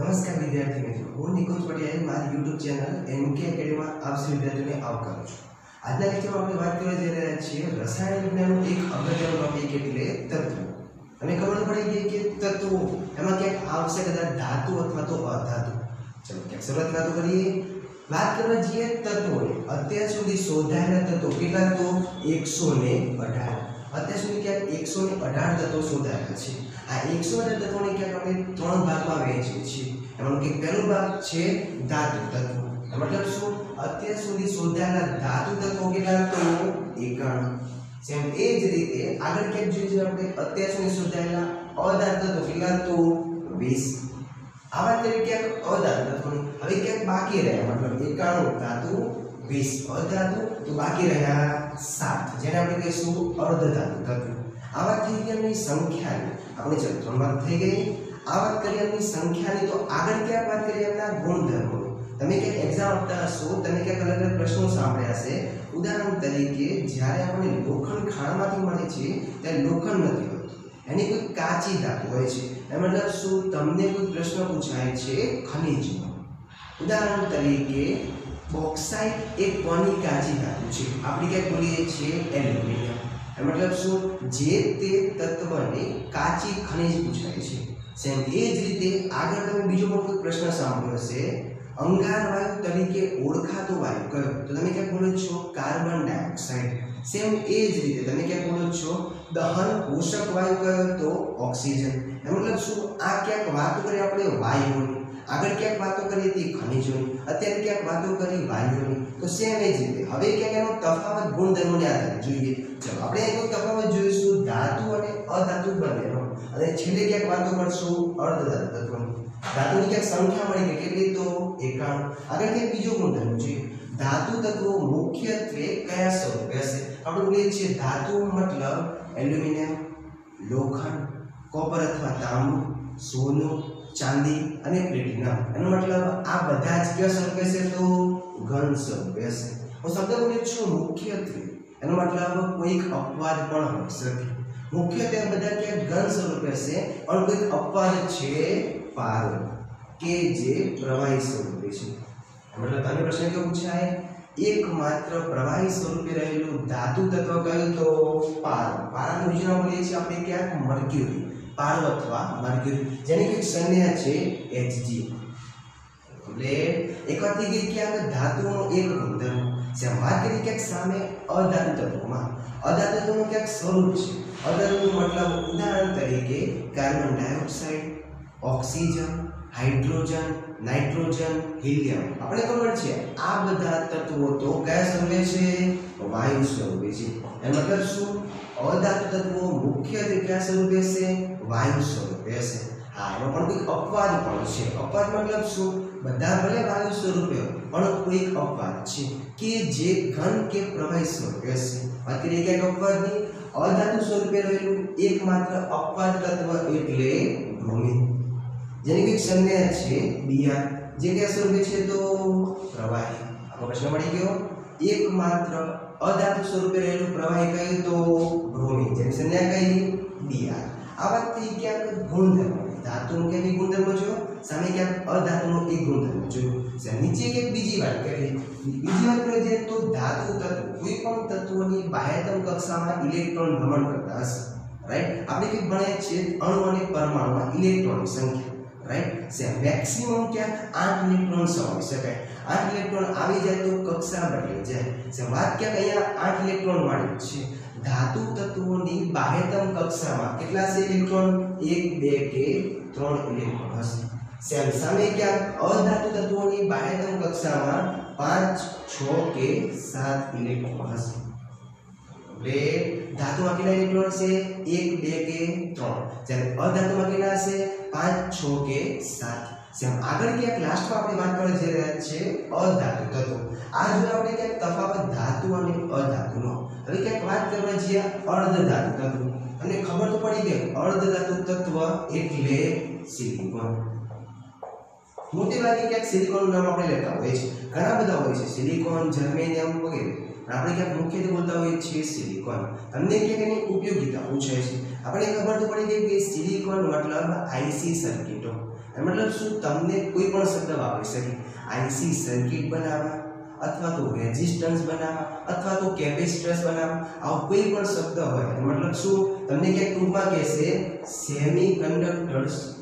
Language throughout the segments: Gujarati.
નમસ્કાર વિદ્યાર્થી મિત્રો, હું નિકુંજ પટેલ મારી યુટ્યુબ ચેનલ એનકે એકેડેમીમાં આપ સૌ વિદ્યાર્થીઓને આવકારું છું. આજના લેક્ચરમાં આપણે વાત કરવા જઈ રહ્યા છીએ રસાયણ વિજ્ઞાનનું એક અગત્યનો ટોપિક એટલે તત્વો. અને ખબર પડી ગઈ કે તત્વો, એમાં ક્યાંક આવશે કદાચ ધાતુ અથવા તો અધાતુ. ચલો, ક્યાંક શરૂઆત વાતો કરીએ. વાત કરવા જઈએ તત્વોની. અત્યાર સુધી શોધાયેલા તત્વો કેટલા તો? એકસો ને અઢાર. અત્યાર સુધી ક્યાંક એકસો ને અઢાર તત્વો શોધાયેલા છે. આ એકસો અને તત્વોને ક્યાંક આપણે ત્રણ ભાગમાં વહેંચીએ છીએ. એમાં કે પહેલો ભાગ છે ધાતુ તત્વો. મતલબ શું? અત્યાર સુધી શોધાયેલા ધાતુ તત્વો કેટલા તો એકાણું. સેમ એ જ રીતે આગળ ક્યાંક જોઈએ છે આપણે? અત્યાર સુધી શોધાયેલા અધાતુ તત્વો કેટલા તો વીસ. આવા તરીકે ક્યાંક અધાતુ તત્વોની. હવે ક્યાંક બાકી રહ્યા. મતલબ એકાણું ધાતુ, વીસ. અધાતુ તો બાકી રહ્યા સાત. જેને આપણે કહીશું અર્ધધાતુ તત્વો. આવા થઈ ગઈ એમની સંખ્યાની. આપણે ચલો ત્રણ થઈ ગઈ આ વાત કરી આપણી સંખ્યાની તો આગળ ક્યાંક વાત કરી આપણા ગુણધર્મો? તમે ક્યાંક એક્ઝામ આપતા હશો, તમે ક્યાંક અલગ અલગ પ્રશ્નો સાંભળ્યા હશે. ઉદાહરણ તરીકે, જ્યારે આપણે લોખંડ ખાણમાંથી મળે છે, ત્યારે લોખંડ નથી હોતું. એની કોઈ કાચી ધાતુ હોય છે. એ મતલબ શું? તમને કોઈ પ્રશ્ન પૂછાય છે ખનિજનો. ઉદાહરણ તરીકે બોક્સાઇટ એક કોની કાચી ધાતુ છે? આપણે ક્યાંક બોલીએ છીએ એલ્યુમિનિયમ. એ મતલબ શું? જે તે તત્વને કાચી ખનિજ પૂછાય છે. સેમ એ જ રીતે આગળ તમે બીજો પણ કોઈ પ્રશ્ન સાંભળ્યો હશે, અંગાર વાયુ તરીકે ઓળખાતો વાયુ કયો? તો તમે ક્યાંક બોલો છો કાર્બન ડાયોક્સાઇડ. સેમ એ જ રીતે તમે ક્યાંક બોલો છો દહન પોષક વાયુ કયો? તો ઓક્સિજન. એ મતલબ શું? આ ક્યાંક વાતો કરી આપણે વાયુઓની. આગળ ક્યાંક વાતો કરી હતી ખનિજોની. અત્યારે ક્યાંક વાતો કરી વાયુઓની. તો સેમ એ જ રીતે. હવે ક્યાંક એનો તફાવત ગુણધર્મોને આધારે જોઈએ. ચલો આપણે એનો તફાવત જોઈશું, ધાતુ અને અધાતુ બંનેનો. અને છેલ્લે ક્યાંક વાતો કરશું, અર્ધધાતુ તત્વોની ધાતુની ક્યાંક સંખ્યા મળી ગઈ, કેટલી? તો એકાણું. આગળ ક્યાંક બીજો ગુણધર્મ છે. ધાતુ તત્વો મુખ્યત્વે કયા સ્વરૂપે હશે? આપણે બોલીએ છીએ ધાતુ મતલબ એલ્યુમિનિયમ, લોખંડ, કોપર અથવા તાંબુ, સોનું, ચાંદી અને પ્લેટિનમ. એનો મતલબ આ બધા જ કયા સ્વરૂપે છે તો ઘન સ્વરૂપે હશે. હું શબ્દ બોલું છું મુખ્યત્વે. એનો મતલબ કોઈક અપવાદ પણ હોઈ શકે. મુખ્યત્વે બધા ક્યાંક ઘન સ્વરૂપે છે, પણ કોઈક અપવાદ છે પારો, કે જે પ્રવાહી સ્વરૂપે છે. મતલબ તને પ્રશ્ન કેવો પૂછાય? એકમાત્ર પ્રવાહી સ્વરૂપે રહેલું ધાતુ તત્વ કયું તો પારો. પારાનું બીજું બોલીએ છીએ આપણે ક્યાંક મર્ક્યુરી, પારો અથવા મર્ક્યુરી, જેની કંઈક સંજ્ઞા છે એચજી એટલે એક વાત થઈ ગઈ ક્યાંક ધાતુનો એક ગુણધર્મ જેમ વાત ક્યાંક સામે અધાતુ તત્વોમાં તત્વોનું ક્યાંક સ્વરૂપ છે. અધાતુનું મતલબ ઉદાહરણ તરીકે carbon dioxide, oxygen, hydrogen, nitrogen, helium. આપણે ખબર છે, આ બધા તત્વો તો કયા સ્વરૂપે છે? વાયુ સ્વરૂપે છે. એનો મતલબ શું? અધાતુ તત્વો મુખ્યત્વે કયા સ્વરૂપે છે વાયુ સ્વરૂપે છે હા એમાં પણ કોઈક અપવાદ પણ છે. અપવાદ મતલબ શું? બધા ભલે વાયુ સ્વરૂપે પણ કોઈક અપવાદ છે કે જે ઘન કે પ્રવાહી સ્વરૂપે છે અત્યારે ક્યાંક અપવાદ નહીં. અધાતુ સ્વરૂપે રહેલું એકમાત્ર અપવાદ તત્વ એટલે ભૂમિ. જેની કંઈક સંજ્ઞા છે બીઆર જે કયા સ્વરૂપે છે તો? પ્રવાહી. આપણો પ્રશ્ન મળી ગયો. એકમાત્ર અધાતુ સ્વરૂપે રહેલું પ્રવાહી કયું? તો ભૂમિ. જેની સંજ્ઞા કઈ? બીઆર આ વાત થઈ ક્યાંક ગુણધર્મ. ધાતુનું ક્યાંક ગુણધર્મ જો સામે ક્યાંક અધાતુનો એક ગુણધર્મ જે નીચે ક્યાંક બીજી વાત કરીએ બીજી વાત કરીએ જે તો ધાતુ તત્વ, કોઈ પણ તત્વોની બાહ્યતમ કક્ષામાં ઇલેક્ટ્રોન ભ્રમણ કરતા હશે. રાઈટ આપણે કંઈક ભણીએ છે અણુ અને પરમાણુમાં ઇલેક્ટ્રોનની સંખ્યા. રાઈટ સે મેક્સિમમ ક્યાંક આઠ ઇલેક્ટ્રોન સમાવી શકાય. આઠ ઇલેક્ટ્રોન આવી જાય તો કક્ષા બદલી જાય. સે વાત ક્યાંક અહીંયા આઠ ઇલેક્ટ્રોન વાળી છે. ધાતુ તત્વોની બાહ્યતમ કક્ષામાં કેટલા છે ઇલેક્ટ્રોન? એક, બે, કે ત્રણ ઇલેક્ટ્રોન હશે. સેમ સામે ક્યાંક અધાતુ તત્વોની બાહ્યતમ કક્ષામાં પાંચ, છ, કે સાત ઇલેક્ટ્રોન હશે. એટલે ધાતુમાં કેટલા ઇલેક્ટ્રોન છે? એક, બે, કે ત્રણ. જ્યારે અધાતુમાં કેટલા હશે? પાંચ, છ, કે સાત. જેમ આગળ ક્યાંક લાસ્ટમાં આપણે વાત કરવા જઈ રહ્યા છે અધાતુ તત્વો આ જો આપણે ક્યાંક તફાવત ધાતુ અને અધાતુનો હવે ક્યાંક વાત કરવા જઈએ અર્ધધાતુ તત્વ. અને ખબર તો પડી ગઈ, અર્ધધાતુ તત્વ એટલે સિલિકોન. મોટે ભાગે ક્યાંક સિલિકોનનું નામ આપણે લેતા હોઈએ છીએ. ઘણા બધા હોય છે, સિલિકોન, જર્મેનિયમ વગેરે. આપણે ક્યાંક મુખ્યત્વે બોલતા હોઈએ છીએ સિલિકોન. તમને ક્યાંક એની ઉપયોગિતા પૂછાય છે? આપણે ખબર તો પડી ગઈ કે સિલિકોન મતલબ આઈસી સર્કિટો. મતલબ શું? તમને કોઈ પણ શબ્દ વાપરી શકે. આઈસી સર્કિટ બનાવવા. અથવા તો રેઝિસ્ટન્સ બનાવવા, અથવા તો કેપેસિટન્સ બનાવવા. આવો કોઈ પણ શબ્દ હોય મતલબ શું? તમને ક્યાંક ટૂંકમાં કહેશે સેમી કંડક્ટર્સ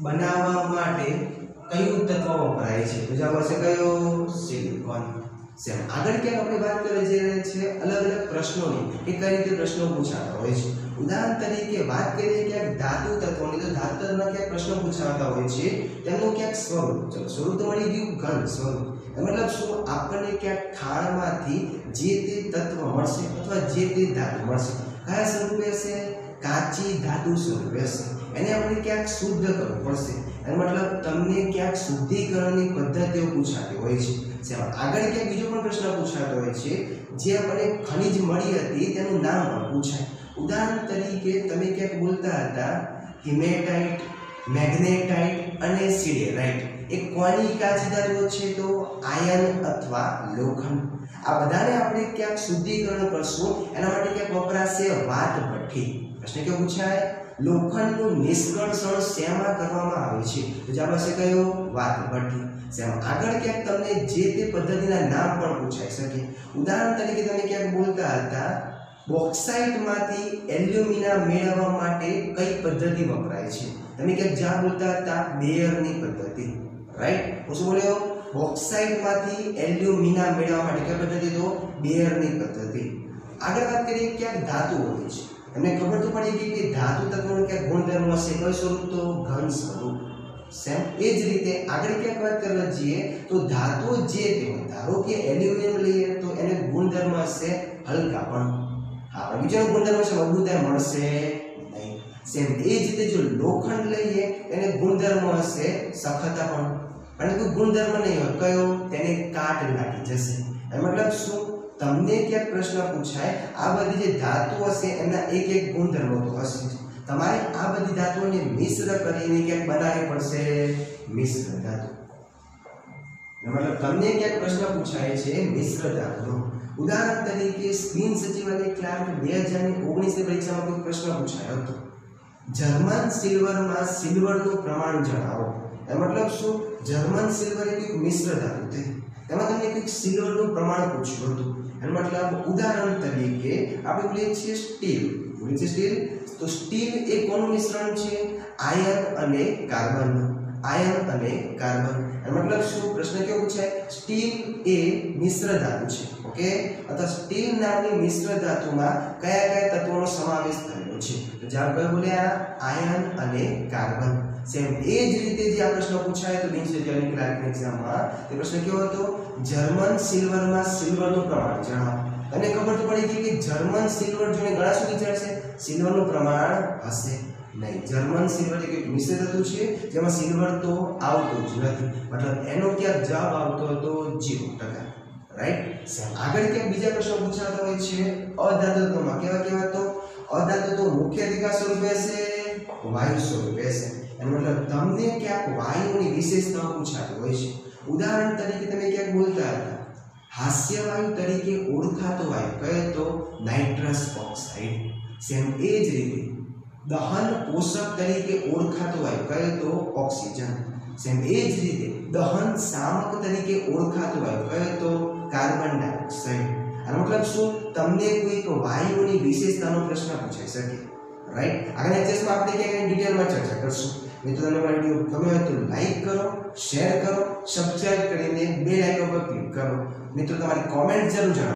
બનાવવા માટે કયું તત્વ વપરાય છે? બીજા વર્ષે કયો? Silicon same. આગળ ક્યાંક આપણે વાત કરીએ છે? અલગ અલગ પ્રશ્નોની. કે કઈ રીતે પ્રશ્નો પૂછાતા હોય છે? ઉદાહરણ તરીકે વાત કરીએ ક્યાંક ધાતુ તત્વોની. તો ધાતુ તત્વના ક્યાંક પ્રશ્નો પૂછાતા હોય છે. તેમનું ક્યાંક સ્વરૂપ. ચલો, સ્વરૂપ તો મળી ગયું ઘન, સ્વરૂપ. મતલબ શું? આપણને ક્યાંક ખાણમાંથી જે તે તત્વ મળશે અથવા જે તે ધાતુ મળશે, કયા સ્વરૂપે હશે? કાચી ધાતુ સ્વરૂપે હશે. એને આપણે ક્યાંક શુદ્ધ કરવું પડશે. એનો મતલબ તમને ક્યાંક શુદ્ધિકરણની પદ્ધતિઓ પૂછાતી હોય છે. જેમાં આગળ ક્યાંક બીજો પણ પ્રશ્ન પૂછાતો હોય છે. જે આપણે ખનિજ મળી હતી તેનું નામ પણ પૂછાય. ઉદાહરણ તરીકે તમે ક્યાંક બોલતા હતા, હિમેટાઇટ મેગ્નેટાઇટ અને સિડેરાઇટ એ કોની કાચી ધાતુઓ છે તો? આયન અથવા લોખંડ. આ બધાને આપણે ક્યાંક શુદ્ધિકરણ કરશું, એના માટે ક્યાંક વપરાશે વાત ભઠ્ઠી. પ્રશ્ન કેવો પૂછાય? લોખંડનું નિષ્કર્ષણ શેમાં કરવામાં આવે છે? તો જવાબ હશે કયો વાત ભઠ્ઠી. શેમાં? આગળ ક્યાંક તમને જે તે પદ્ધતિના નામ પણ પૂછાઈ શકે. ઉદાહરણ તરીકે તમે ક્યાંક બોલતા હતા, બોક્સાઇટમાંથી એલ્યુમિના મેળવવા માટે કઈ પદ્ધતિ વપરાય છે? તમે ક્યાંક જ્યાં બોલતા હતા બેયરની પદ્ધતિ. રાઈટ હું શું બોલ્યો બોક્સાઇટમાંથી એલ્યુમિના મેળવવા માટે કઈ પદ્ધતિ તો? બેયરની પદ્ધતિ. આગળ વાત કરીએ ક્યાંક ધાતુ હોય છે. તમને ખબર તો પડી ગઈ કે ધાતુ તત્વોનો ક્યાંક ગુણધર્મ હશે? કયો સ્વરૂપ તો? ઘન સ્વરૂપ. સેમ એ જ રીતે આગળ ક્યાંક વાત કરવા જઈએ, તો ધાતુઓ જે તે હોય ધારો કે એલ્યુમિનિયમ લઈએ, તો એને ગુણધર્મ હશે હલકા પણ. હા બીજાનો ગુણધર્મ છે મજબૂતાઈ મળશે. સેમ એ જ રીતે જો લોખંડ લઈએ, એને ગુણધર્મ હશે સખતાપણ અને કોઈ ગુણધર્મ નહીં હોય, કયો? તેને કાટ લાગી જશે. એ મતલબ શું? તમને ક્યાંક પ્રશ્ન પૂછાય, આ બધી જે ધાતુ હશે એના એક એક ગુણધર્મો તો હશે તમારે આ બધી ધાતુઓને મિશ્ર કરીને ક્યાંક બનાવવી પડશે? મિશ્ર ધાતુ. મતલબ તમને ક્યાંક પ્રશ્ન પૂછાય છે, મિશ્ર ધાતુનો. ઉદાહરણ તરીકે સ્પિન સચિવાલય ક્લાર્ક બે હજારની ઓગણીસની પરીક્ષામાં કોઈ પ્રશ્ન પૂછાયો હતો. જર્મન સિલ્વરમાં સિલ્વરનું પ્રમાણ જણાવો. એ મતલબ શું? જર્મન સિલ્વર એક મિશ્ર ધાતુ છે તેમાં તમને કંઈક સિલ્વરનું પ્રમાણ પૂછ્યું હતું. એનો મતલબ ઉદાહરણ તરીકે આપણે લઈએ છીએ સ્ટીલ. બોલીએ સ્ટીલ? તો સ્ટીલ એ કોનું મિશ્રણ છે? આયન અને કાર્બનનું. આયન અને કાર્બન મતલબ શું? પ્રશ્ન કેવો છે? સ્ટીલ એ મિશ્ર ધાતુ છે ઓકે અથવા સ્ટીલ નામની મિશ્ર ધાતુમાં કયા કયા તત્વોનો સમાવેશ થયેલો છે? તો જવાબ કયો બોલ્યા આયન અને કાર્બન સેમ એ જ રીતે જે આ પ્રશ્ન પૂછાય, તો બિન સજ્જનની ક્લાર્કની એક્ઝામમાં તે પ્રશ્ન કેવો હતો? જર્મન સિલ્વરમાં સિલ્વરનું પ્રમાણ જણાવો. અને ખબર તો પડી ગઈ કે જર્મન સિલ્વર જોઈને ઘણા સુધી ચડશે? સિલ્વરનું પ્રમાણ હશે. નહીં જર્મન સિલ્વર એક એક મિશ્ર ધાતુ છે, જેમાં સિલ્વર તો આવતું જ નથી. મતલબ એનો ક્યાંક જવાબ આવતો હતો જીરો ટકા. રાઈટ આગળ ક્યાંક બીજા પ્રશ્નો પૂછાતા હોય છે, અધાતુત્વમાં. કેવા કેવા તો? અધાતુ મુખ્ય અધિકાર સ્વરૂપે હશે વાયુ સ્વરૂપે હશે એનો મતલબ તમને ક્યાંક વાયુની વિશેષતા પૂછાતી હોય છે. ઉદાહરણ તરીકે તમે ક્યાંક બોલતા હતા. હાસ્યવાયુ તરીકે ઓળખાતો વાયુ. કયો તો? નાઇટ્રસ ઓક્સાઇડ સેમ એ જ રીતે દહન પોષક તરીકે ઓળખાતો હોય, કયો તો? ઓક્સિજન. સેમ એ જ રીતે દહન શામક તરીકે ઓળખાતો હોય, કયો તો? Carbon dioxide. આનો મતલબ શું? તમને કોઈક વાયુની વિશેષતાનો પ્રશ્ન પૂછાઈ શકે. રાઈટ આગળ લેક્ચર્સમાં આપણે ક્યાંક ડિટેલમાં ચર્ચા કરશું. મિત્રો તમને મારો વીડિયો ગમે હોય તો લાઈક કરો શેર કરો સબસ્ક્રાઇબ કરીને બે લાઈકો પર ક્લિક કરો. મિત્રો, તમારી કોમેન્ટ જરૂર જણાવો.